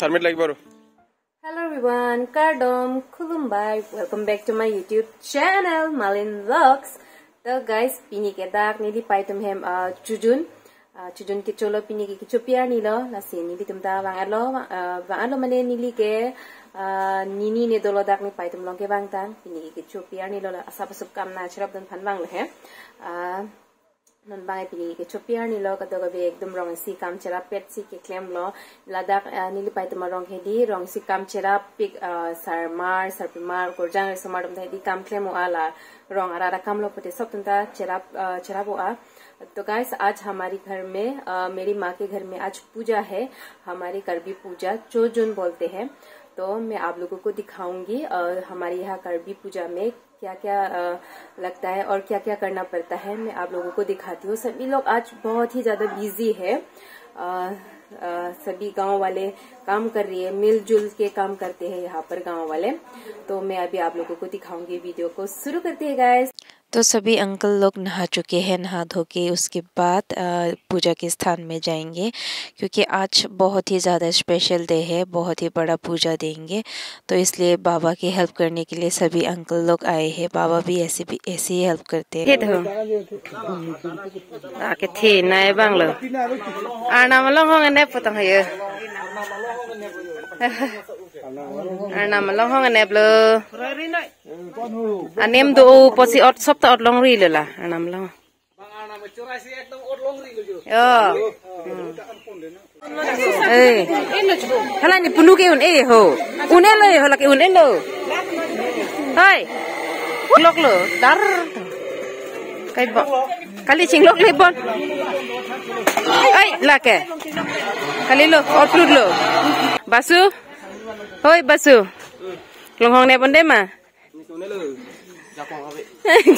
Thermit baru. Hello everyone, Kardom, Kulumbai. Welcome back to my YouTube channel, Malin Vlogs. So guys, pini kita nih di paytum hem uh, cujun, uh, cujun kecuali colo pini lo, nasi ini di tempat bang elo, bang uh, elo mana nih lige, nini nih dolo nih paytum longke bang tang, pini ke kicupia nih lo, asap asap kam cerap dan pan bang lo ya. non bangai pigi ke chopiar ni lo kadaga be ekdom rong si kam chera pet si ke klem lo ladak nili paitama rong he di rong si kam chera pig sarmar sarpimar korjang samadam thai di kam klem ala wrong अरारा काम लोग पटे सब तंता चराब चराब आ तो गाइस आज हमारी घर में आ, मेरी माँ के घर में आज पूजा है हमारी करबी पूजा चो जून बोलते हैं तो मैं आप लोगों को दिखाऊंगी हमारे यहाँ करबी पूजा में क्या क्या लगता है और क्या क्या करना पड़ता है मैं आप लोगों को दिखाती हूँ सभी लोग आज बहुत ही ज़्यादा बिजी है आ, आ, सभी गांव वाले काम कर रही है मिलजुल के काम करते हैं यहाँ पर गांव वाले तो मैं अभी आप लोगों को दिखाऊंगी वीडियो को शुरू करते है गाइस तो सभी अंकल लोग नहा चुके हैं नहा धो के उसके बाद पूजा के स्थान में जाएंगे क्योंकि आज बहुत ही ज़्यादा स्पेशल डे है बहुत ही बड़ा पूजा देंगे तो इसलिए बाबा की हेल्प करने के लिए सभी अंकल लोग आए हैं बाबा भी ऐसे भी ऐसे ही हेल्प करते हैं nam long hong nep anh em do posi ot sop ta ot long ri anh la nam long hala ni punuk e un e ho un e lo ho lak un e lo hai lok lo dar kai bo kali ching lok le bon ai la ke kali lo ot lo basu Oi, basu. Long hong ne bon dem ma.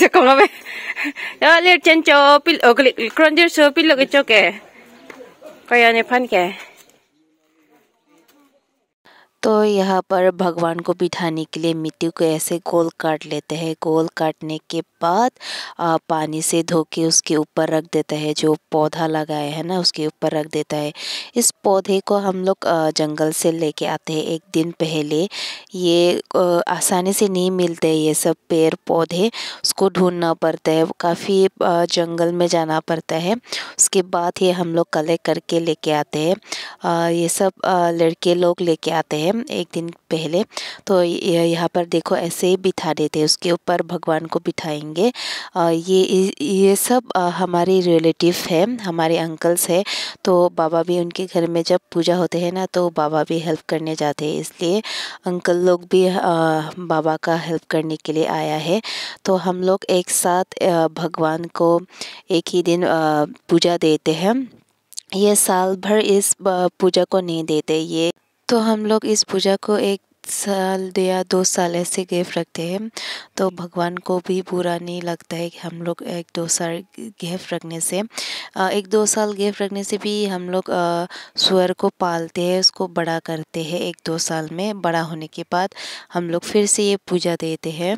Jakong abe. Ya lir chen cho pil o klik kron jer so pil lo ke cho ke. Kaya ne phan ke. तो यहाँ पर भगवान को बिठाने के लिए मिट्टी को ऐसे गोल काट लेते हैं गोल काटने के बाद पानी से धो के उसके ऊपर रख देता है जो पौधा लगाया है ना उसके ऊपर रख देता है इस पौधे को हम लोग जंगल से लेके आते हैं एक दिन पहले ये आसानी से नहीं मिलते ये सब पेड़ पौधे उसको ढूंढना पड़ता है काफ़ी जंगल में जाना पड़ता है उसके बाद ये हम लोग कलेक्ट करके लेके आते हैं ये सब लड़के लोग लेके आते हैं एक दिन पहले तो यहाँ पर देखो ऐसे बिठा देते हैं उसके ऊपर भगवान को बिठाएंगे ये ये सब हमारे रिलेटिव है हमारे अंकल्स है तो बाबा भी उनके घर में जब पूजा होते हैं ना तो बाबा भी हेल्प करने जाते हैं इसलिए अंकल लोग भी बाबा का हेल्प करने के लिए आया है तो हम लोग एक साथ भगवान को एक ही दिन पूजा देते हैं ये साल भर इस पूजा को नहीं देते ये तो हम लोग इस पूजा को एक साल या दो साल ऐसे गेफ रखते हैं तो भगवान को भी बुरा नहीं लगता है कि हम लोग एक दो साल गेफ रखने से एक दो साल गेफ रखने से भी हम लोग सुअर को पालते हैं उसको बड़ा करते हैं एक दो साल में बड़ा होने के बाद हम लोग फिर से ये पूजा देते हैं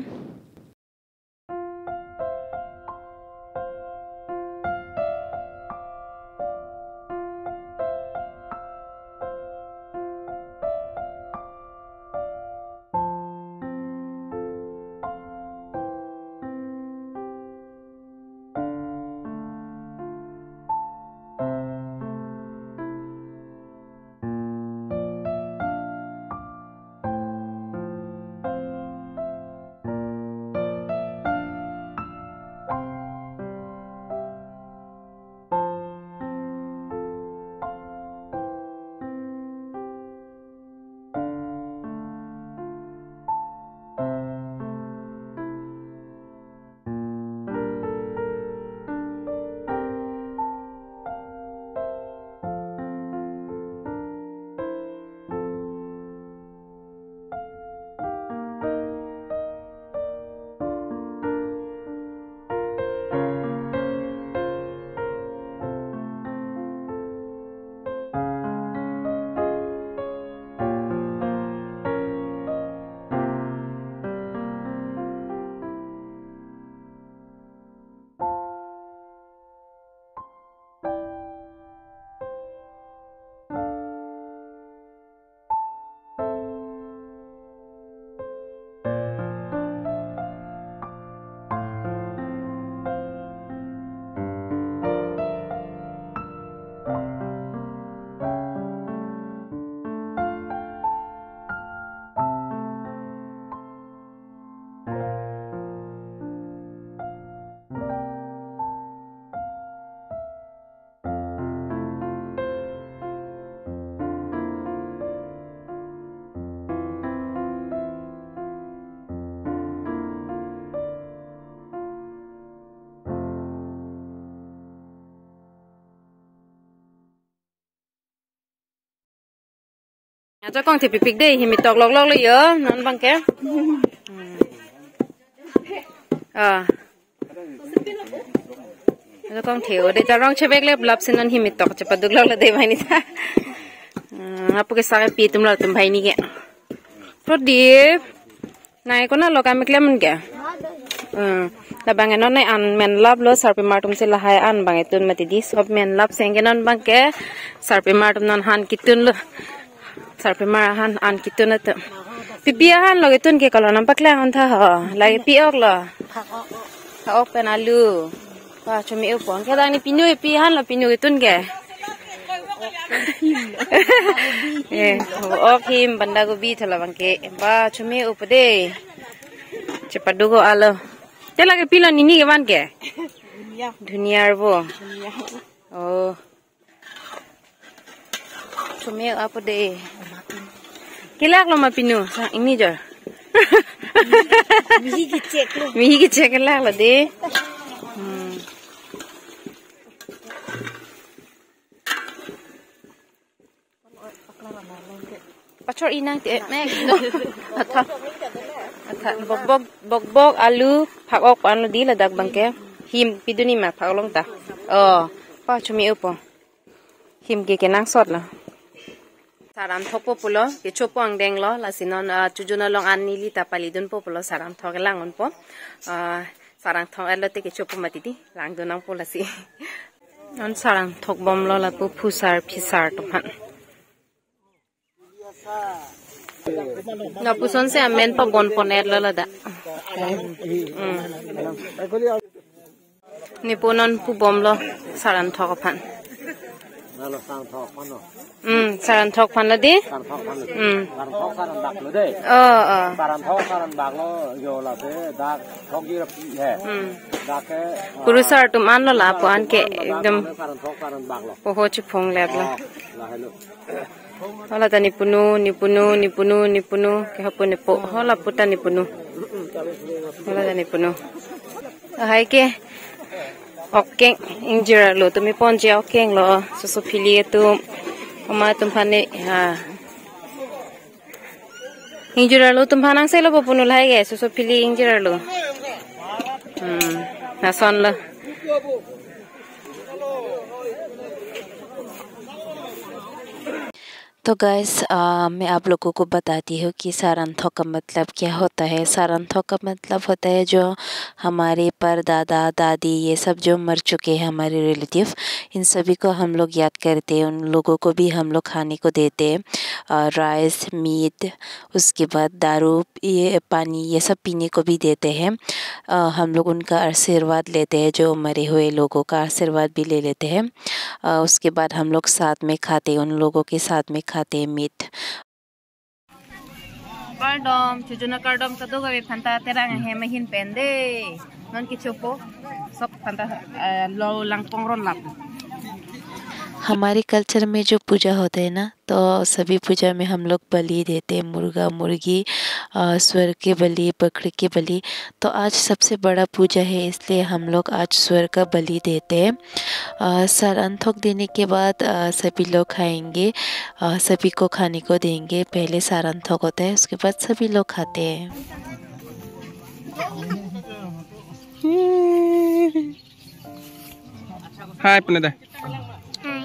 nhà cho con deh himitok bịch đây thì mình non lọc lọc lấy nhớ nó ăn bằng kia ờ cho con thiếu để cho rong chơi bẹc lép lấp xin apa ke sakai pi tum lar tum bhai ni ke prodip nai ko na loka mikle mun ke hmm. la bang no nai an men lab lo sarpi martum se hai an bang tun mati di sob men lab senge non bang ke sarpe martum non han kitun lo sarpe marahan an na tu pipiahan lo kitun ke kalau nampak lah on tha ha lagi piok lo ha ok alu wah cumi upon kita ini pinyu pipiahan lo pinyu kitun ke eh ok him banda bi thala bangke ba cumi deh, cepat dugo alo jalan ke pilon ini ke bangke dunia dunia arbo oh sumiyak apa deh. Kilak lo mapinu sang ini jor. Mihi kicek lo. Mihi kicek lah lo deh. Pacor inang ti mek. Atha. bok bok bok bok alu phak ok pan lo di ladak bangke Him piduni ma phak long ta. Oh, pa chumi upo. Him ke nang sot la saram thok popolo ke chopo ang deng lo la sinon chujuna uh, long anili tapali dun popolo saram thok e uh, lang unpo sarang thok elote ke chopo mati di lang dunang polasi on sarang thok bom lo la pu sar phi sar to pan Nah, pusan saya main pak gon poner lala dah. Mm. Nipunan pu bom lo saran thokapan. sarang thok phan la di sarang thok phan la di purusar tum an la po an ke ekdam poho chi phong le la hola tani punu ni punu ni punu ni punu ke ha pune po hola puta ni punu hola tani punu hai ke ok injure lo tumi ponje ok lo so so philie tu oma tum phane ha injure lo tum phanang se lo popunu số ge so so philie injure lo hm na son lo तो गैस मैं आप लोगों को बताती हूँ कि सारंथों का मतलब क्या होता है सारंथों का मतलब होता है जो हमारे पर दादा दादी ये सब जो मर चुके हैं हमारे रिलेटिव इन सभी को हम लोग याद करते हैं उन लोगों को भी हम लोग खाने को देते हैं और राइस मीट उसके बाद दारू ये पानी ये सब पीने को भी देते हैं हम लोग उनका आशीर्वाद लेते हैं जो मरे हुए लोगों का आशीर्वाद भी ले लेते हैं उसके बाद हम लोग साथ में खाते उन लोगों के साथ में खाते हैं मीट कार्डम कार्डम चुजुना kardom दो गवे tadu तेरा है महीन पेंदे नन की चोपो सब sok लो लंग पोंग ron लाप हमारे कल्चर में जो पूजा होते हैं ना तो सभी पूजा में हम लोग बलि देते हैं मुर्गा मुर्गी स्वर के बलि बकरी के बलि तो आज सबसे बड़ा पूजा है इसलिए हम लोग आज स्वर का बलि देते हैं सर अंथोक देने के बाद सभी लोग खाएंगे सभी को खाने को देंगे पहले सार अंथोक होता है उसके बाद सभी लोग खाते हैं हाय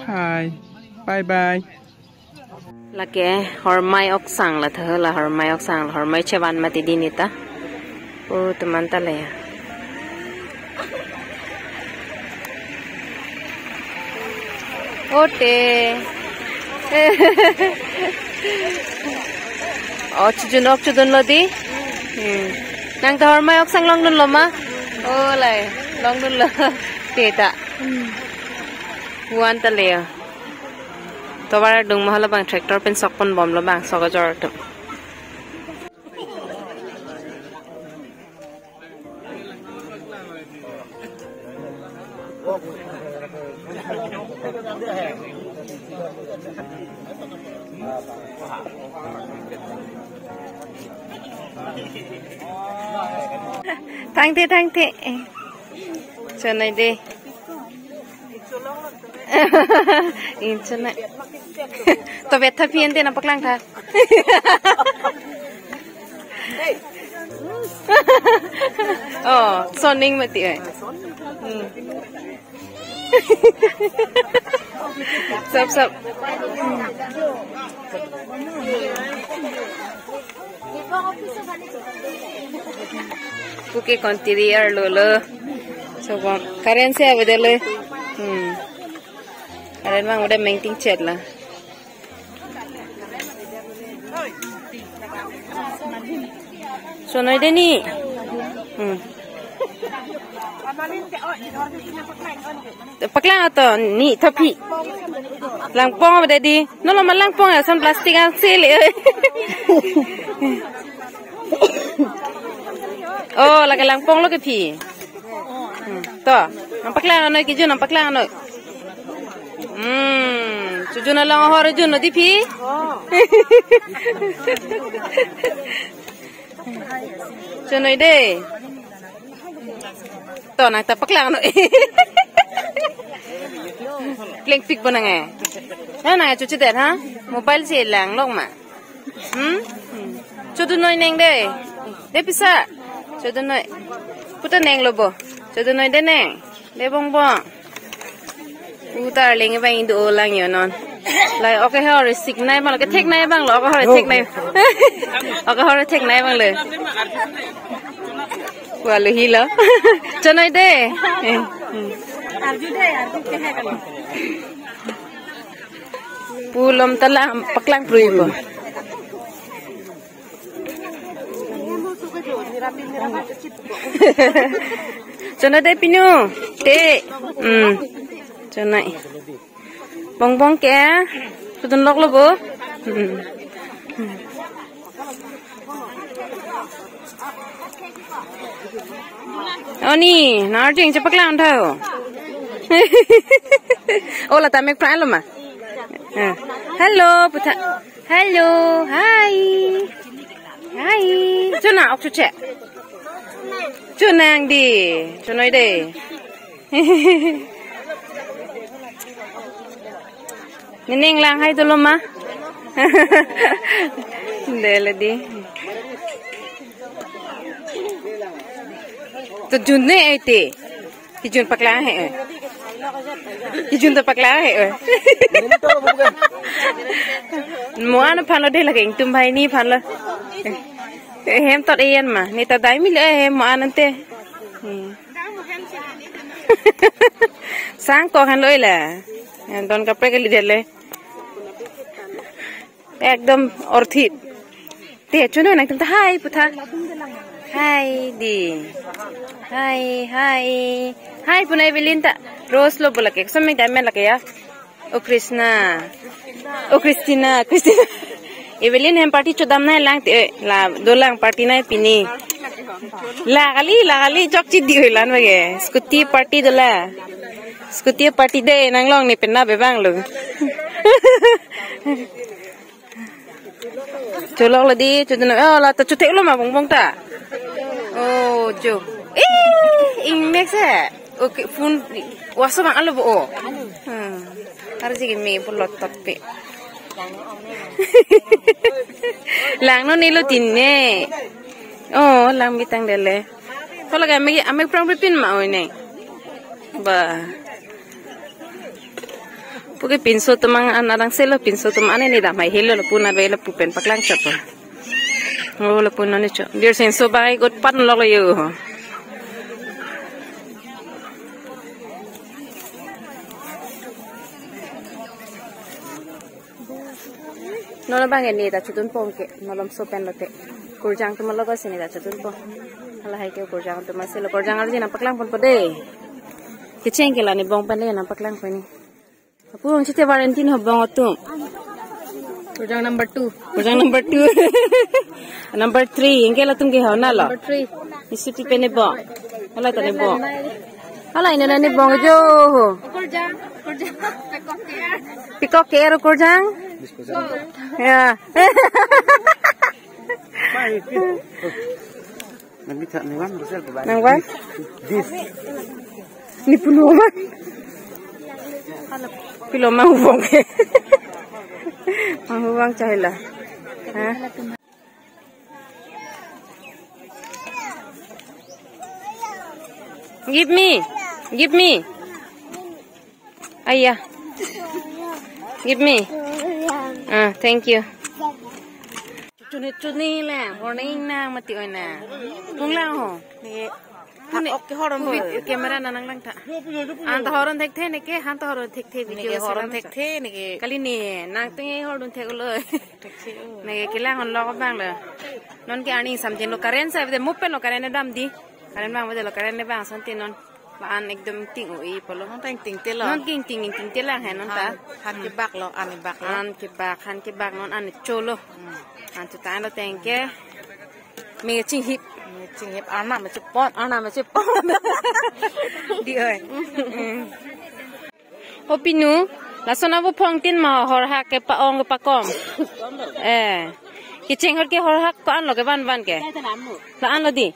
hai bye bye Laki, eh, hormai ốc sang là teh hormai ốc sang hormai cewan mati dini ta. Oh teman ta Oh ya. tê Oh chú chú cucu chú đun Nang ta hormai ốc sang long đun ma? Oh lah, long đun Tidak. guan ta le to bara dung mahala bang tractor pin pen sokpon bom lo bang soga cho rồi. thang thế thang thế chân này đi Internet. Tao Việt thật phiên tên là bác lăng thật. Ờ, son ninh mà tỉ ấy. Sập sập. Cookie con tỉ đi ở lô lô. So, karensi available. Hmm. Ayan lang, udah mainting chat lah. Sonoy din ni. Hmm. Paklang ni tapi. Langpong ada di. No lo malangpong ya san plastik ang sili. Eh. oh, lagi langpong lo kepi hmm. toh To, nampak lang ano kijo, nampak lang ano. Hmm, cucu na nó đi phi à. di nói đây tao nói na tapak lang nói no. Plank pick bana nga. Ha chú cucu det ha? Mobile gì lang log ma. Hmm? đây noi neng chú tôi nói Cucu nèng Puta neng chú tôi nói đây nèng De bong bong u ta lên cái bánh đồ lang nhiều non lại ok họ rồi xịt này bằng cái thếch này bằng là ok họ rồi thếch này ok họ rồi thếch này bằng lời và lời hi lỡ cho nói thế pulom tala paklang pruibo cho nó đây pinu thế ừ cho này bong bong kẻ tôi tuần lóc luôn bố Oni, ừ. nói chuyện cho bác làm thôi. Ô là ta biệt phải luôn mà. Hello, puta Hello, hi. Hi. cho nào ốc chỗ trẻ? cho nàng đi, cho nói đi. Nining lang hay tulo ma. Dela di. तो जून नहीं आई थे कि जून पकड़ा है कि जून तो पकड़ा है मुआ ना फालो ढे लगे तुम भाई नहीं फालो हेम तो एन मा नहीं तो दाई मिले हेम मुआ नंते sang con hắn lôi là दोन कपड़े के लिए देले एकदम और थी ते चुनो ना तुम हाय पुथा हाय दी हाय हाय हाय पुनः बिलिन ता रोज लो बोला के समय टाइम में लगे या ओ कृष्णा ओ क्रिस्टीना क्रिस्टीना इवेलिन हम पार्टी चुदाम ना लांग ला दो लांग पार्टी ना पिनी लागली लागली चौक चिद्दी हुई लान वगे स्कूटी पार्टी दोला party day, nang di, oh, Oh, สกูเตียปาร์ตี้เดย์นางลองนี่เป็นหน้าไปบ้างหรือจุลอกละดีจุดนั้นเออเราแต่จุดเทลมาบงบงตาโอ้จุเอ๊อิงเม็กซ์ Oke, pun waso bang alo bo. Hmm. Harus sih me pulot tapi. Lang no nilo tinne. Oh, lang bitang dele. Kalau kami, kami prang pin mau ini. Bah puke pinso temang an selo pinso temang ane nida mai hilo lo puna bela pupen paklang chapo Oh lo puna ne cho dear sen so bai got pan lo lo yo ho nolong bang ini dah cutun pom ke nolong sopen lote kurjang tu malah sini dah cutun pom alah hai ke kurjang tu masih lo kurjang ada jenah paklang pun pede kecing ke ni bong pandai paklang pun ni Aku orang cerita Valentine habang waktu. Project number two. Project number two. number three. lah, tuh tumge hauna nala. Number three. Isu tipe ne bo. Hala bo. Hala ini ne bo jo. Korjang. Pick up care. care Ya. Nangwan? wan? This. kilo mahubong ke mahubong chahila ha give me give me ayah give me ah uh, thank you chút chút đi là hôm nay nàng mà tiểu này cũng là hả pune camera nanang lang ta anta horon thek the neke hanta horon thek the video horon thek the neke kali ne nang tu ye horon thek lo neke kila hon lo ko bang lo non ke ani samjhen lo karen sa de muppe lo karen dam di karen bang de lo karen ne bang santi non an ekdom ting o i polo hon tang ting telo non king ting ting tela he non ta han ke bak lo an bak an ke bak han ke bak non an cholo an tu ta lo tang ke me ching hip chỉnh hiệp án nằm mà chụp bọn án nằm mà chụp bọn đi ơi ừ. ô pinu là sao nó vô phong tin mà họ hạ cái pa ong cái pa com ờ cái chênh họ cái họ hạ có ăn lo cái van van kì là ăn lo đi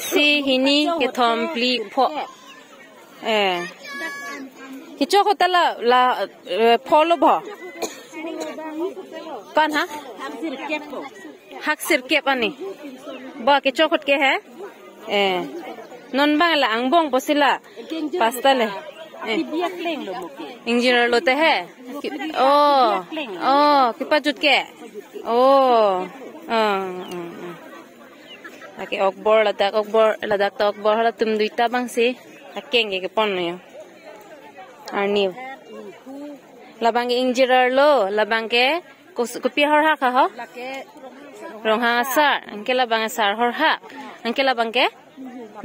si hini cái thom pli pho ờ cái chỗ họ ta là là ờ, polo bò con hả hắc sirkep anh বা কেঁচ খতকে হে এ নন বা আং বং বসিলা পাঁচটালে ইঞ্জিনৰ লোতে হে অ অ কিবা জুতকে অ তাকে অকবৰ লাডাখ অকবৰ লাডাখ অকবৰ হলে তুমি দুইটা বাংছি কেংগে কে পন্নয় আৰু নিউ লাবাংগে ইঞ্জিনৰ লো লাবাংগে কপিয়াহৰ হাক আহ ৰঙা আচাৰ এনেকে লাবাংে চাৰহৰ হা এনেকে লাবাংকে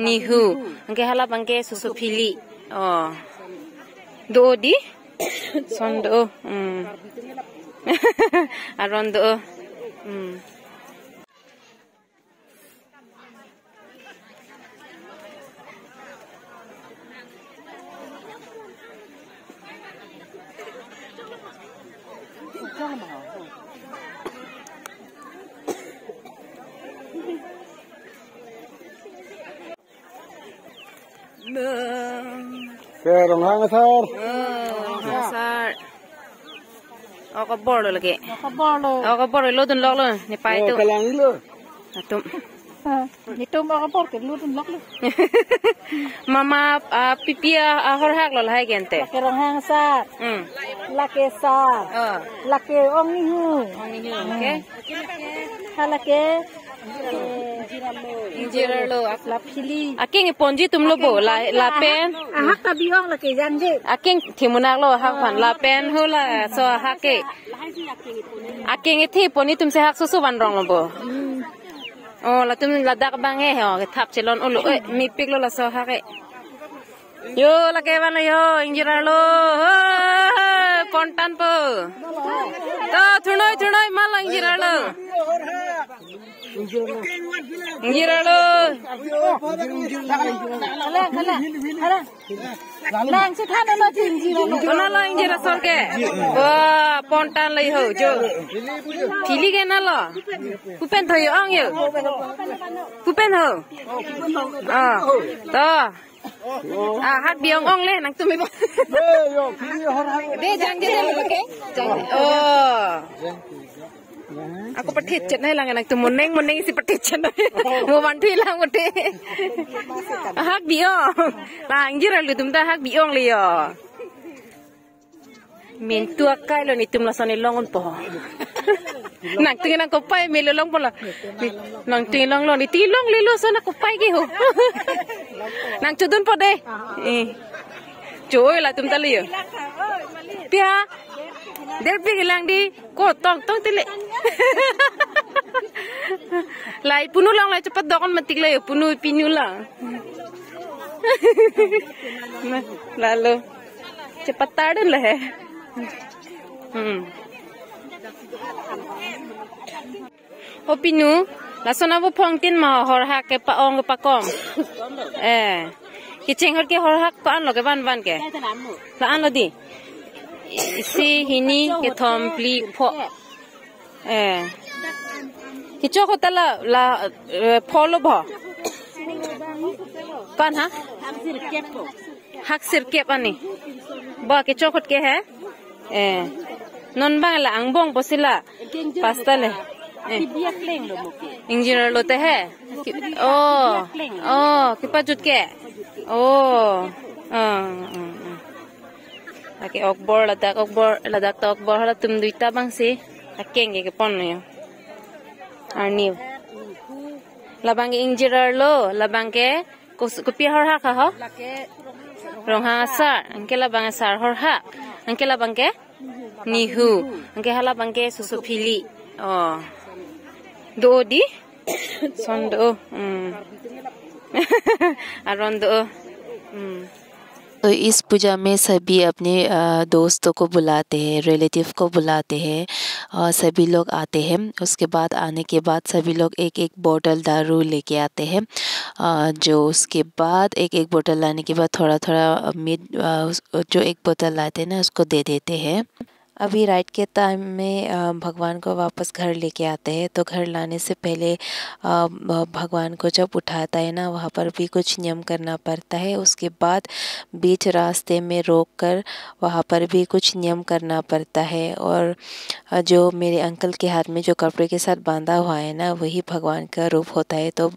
নিহু এনেকে হালা বাংকে চুচু ফিলি অ দ দি চন্দ আৰু দ কে রংহাঙ্গা স্যার স্যার অক বড় লাগে অক বড় লদুন লগলো নে পাই তো কালাঙ্গিলো আতুম নিতুম অক বড় কে লদুন লগলো মামা পিপিয়া আহর হাক লল হাই গেনতে কে রংহাঙ্গা স্যার হুম লাকে স্যার লাকে অংনি হু অংনি হু কে হালাকে जीरा लो ला फिली अकेंग पोंजी तुम लो बो ला ला पेन हाक ता बिहोंग ला के जान जे अकेंग थिमुना लो हाक फन ला पेन हो ला सो हाके अकेंग थि पोनी तुमसे हाक सुसु वन रोंग लो बो ओ ला तुम ला दाक बांगे हो थाप चेलोन उलो ए मी पिक लो ला सो हाके यो ला के वन यो इंजीरा लो कोंटन पो तो थुणोय थुणोय माला इंजीरा लो ఇంగిరాలు నలో ఇంగిరా సోర్కే ఓ పొంటాన్ లై హౌ జో ఫిలిగే నలో కుపెన్ థోయ్ ఆంగ్ యో కుపెన్ హౌ ఆ తో à hát biếng ông lên nắng tụi mình đi chẳng cái gì mà cái chẳng ờ aku petit chat nai langan tu moneng moneng si petit chat mo wan thui lang mo te hak biong lang gira lu tum ta hak biong le yo min tua kai lo ni tum la sani long on po nang tingin ang kopay mi lolong po la nang tingin long lo ni ti long le lo sana kopay ki ho nang chudun po de eh Trời ơi là tụm ta liều. Pia, Đếp bị lang đi, cô tong tong tê lệ. Lại punu lang lại cepat dokon matik lệ, punu pinu lang. Lalu cepat tadun lah. Hmm. Ô pinu, là sao nó vô phong tin mà họ hạ cái pa ong cái pa com. Ờ. Cái chênh họ cái họ hạ có ăn lo cái van van cái. Là ăn lo đi. isi hini ke thom pli pho eh ki cho ko tala la pholo bho pan ha hak sir kep ani ba ke cho khot ke ha eh non bang la ang bong bosila pasta le engineer Lotay है ओ ओ किपा जुट के ओ তাকে অকবৰ লাডাখ অকবৰ লাডাখ তো অকবৰ হলে তুমি দুইটা বাংছি কেংগে কে পন্নয় আর নিউ লাবাঙ্গে ইঞ্জিরার লো লাবাঙ্গে কপি হরহা খাহ রঙা সার আঙ্কে লাবাঙ্গে সার হরহা আঙ্কে লাবাঙ্গে নিহু আঙ্কে হালা বাঙ্গে সুসু ফিলি অ দো দি সন্দ উম আর রন্দ উম तो इस पूजा में सभी अपने दोस्तों को बुलाते हैं रिलेटिव को बुलाते हैं और सभी लोग आते हैं उसके बाद आने के बाद सभी लोग एक एक बोतल दारू लेके आते हैं जो उसके बाद एक एक बोतल लाने के बाद थोड़ा थोड़ा मीट जो एक बोतल लाते हैं ना उसको दे देते हैं अभी राइट के टाइम में भगवान को वापस घर लेके आते हैं तो घर लाने से पहले भगवान को जब उठाता है ना वहाँ पर भी कुछ नियम करना पड़ता है उसके बाद बीच रास्ते में रोक कर वहाँ पर भी कुछ नियम करना पड़ता है और जो मेरे अंकल के हाथ में जो कपड़े के साथ बांधा हुआ है ना वही भगवान का रूप होता है तो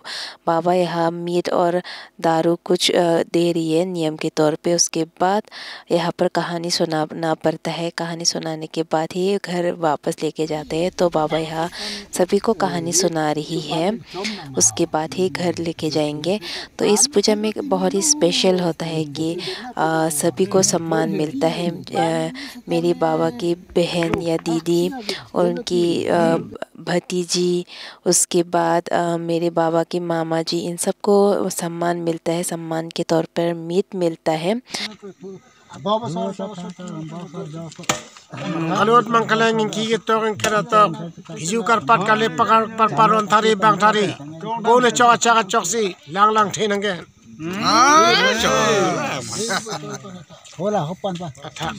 बाबा यहाँ मीट और दारू कुछ दे रही है नियम के तौर पर उसके बाद यहाँ पर कहानी सुनाना पड़ता है कहानी सुना बनाने के बाद ही घर वापस लेके जाते हैं तो बाबा यहाँ सभी को कहानी सुना रही है उसके बाद ही घर लेके जाएंगे तो इस पूजा में बहुत ही स्पेशल होता है कि आ, सभी को सम्मान मिलता है आ, मेरी बाबा की बहन या दीदी और उनकी आ, भतीजी उसके बाद आ, मेरे बाबा के मामा जी इन सबको सम्मान मिलता है सम्मान के तौर पर मीत मिलता है Kalut mangkalang yang kiki torang kerata hizu karpat kali pakar parparon tari bang tari. Boleh cok cok cok si lang lang tenang kan. Ah, cok. Hola, hopan pa. Atak.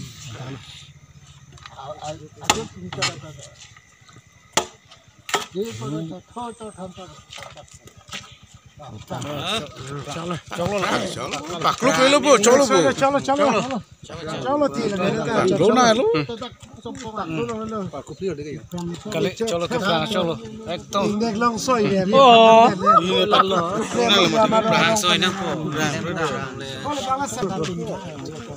ये पर तो तो हम तो Pak luk lelu bu, colo bu. Colo colo colo. Colo ti le mere. Lo na lu. Pak kup lelu dek. Kali colo ke prang colo. Ekto. Indek long soi ne. Oh. Ye pak lo. Prang soi nang po. Prang prang le.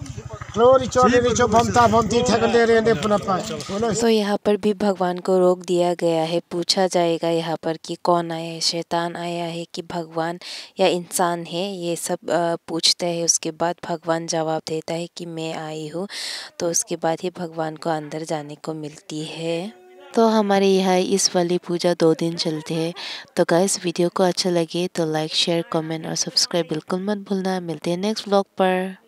तो यहाँ पर भी भगवान को रोक दिया गया है पूछा जाएगा यहाँ पर कि कौन आया है शैतान आया है कि भगवान या इंसान है ये सब पूछते हैं उसके बाद भगवान जवाब देता है कि मैं आई हूँ तो उसके बाद ही भगवान को अंदर जाने को मिलती है तो हमारे यहाँ इस वाली पूजा दो दिन चलती है तो इस वीडियो को अच्छा लगे तो लाइक शेयर कमेंट और सब्सक्राइब बिल्कुल मत भूलना मिलते हैं नेक्स्ट ब्लॉग पर